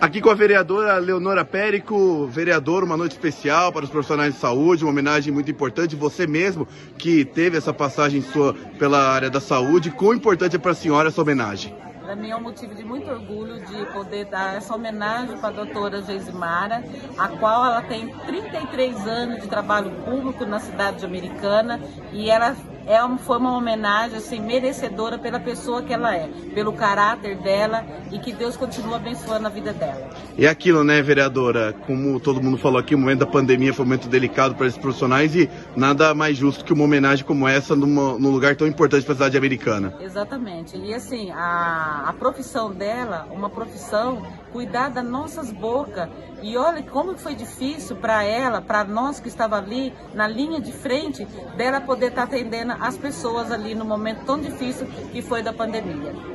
Aqui com a vereadora Leonora Périco, vereador, uma noite especial para os profissionais de saúde, uma homenagem muito importante. Você mesmo que teve essa passagem sua pela área da saúde, quão importante é para a senhora essa homenagem? Para mim é um motivo de muito orgulho de poder dar essa homenagem para a doutora Geisimara, a qual ela tem 33 anos de trabalho público na cidade de Americana e ela é uma, foi uma homenagem assim, merecedora pela pessoa que ela é, pelo caráter dela e que Deus continue abençoando a vida dela. E aquilo, né, vereadora? Como todo mundo falou aqui, o momento da pandemia foi um momento delicado para esses profissionais e nada mais justo que uma homenagem como essa numa, num lugar tão importante para a cidade americana. Exatamente. E assim, a, a profissão dela, uma profissão, cuidar das nossas bocas. E olha como foi difícil para ela, para nós que estava ali na linha de frente, dela poder estar tá atendendo as pessoas ali no momento tão difícil que foi da pandemia.